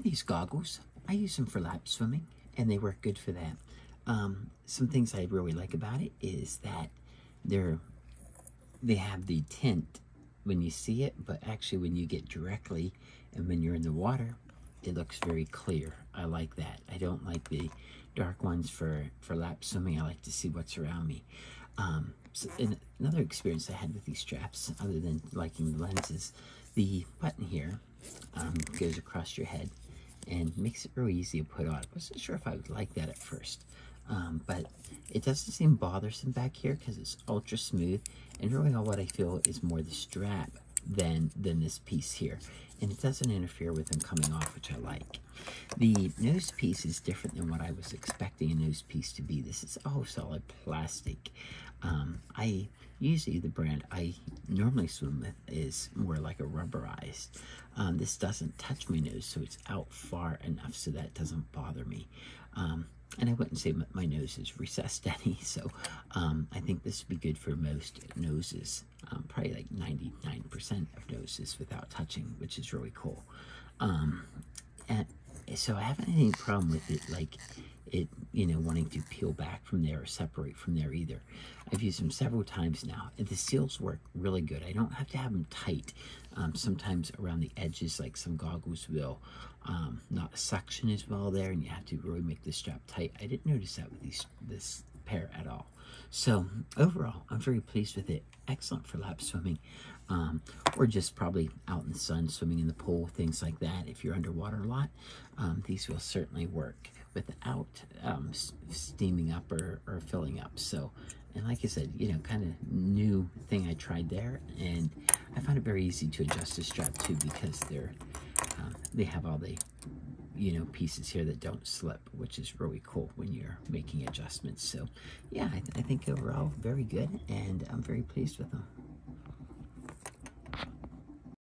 are these goggles. I use them for lap swimming, and they work good for that. Um, some things I really like about it is that they're they have the tint when you see it, but actually when you get directly and when you're in the water, it looks very clear. I like that. I don't like the dark ones for, for lap swimming. I like to see what's around me. Um, so another experience I had with these straps, other than liking the lenses, the button here um, goes across your head and makes it really easy to put on. I wasn't sure if I would like that at first, um, but it doesn't seem bothersome back here because it's ultra smooth. And really all what I feel is more the strap than, than this piece here. And it doesn't interfere with them coming off, which I like. The nose piece is different than what I was expecting a nose piece to be. This is all solid plastic. Um, I usually the brand I normally swim with is more like a rubberized. Um, this doesn't touch my nose, so it's out far enough so that doesn't bother me. Um, and I wouldn't say my nose is recessed any, so um, I think this would be good for most noses, um, probably like 99% of noses without touching, which is really cool. Um, and so I haven't any problem with it, like it, you know, wanting to peel back from there or separate from there either. I've used them several times now, and the seals work really good. I don't have to have them tight. Um, sometimes around the edges, like some goggles will um, not suction as well there, and you have to really make the strap tight. I didn't notice that with these this pair at all. So overall, I'm very pleased with it. Excellent for lap swimming, um, or just probably out in the sun, swimming in the pool, things like that. If you're underwater a lot, um, these will certainly work without um, steaming up or, or filling up. So, and like I said, you know, kind of new thing I tried there, and I found it very easy to adjust the strap too because they're um, they have all the you know pieces here that don't slip, which is really cool when you're making adjustments. So, yeah, I, th I think overall very good, and I'm very pleased with them.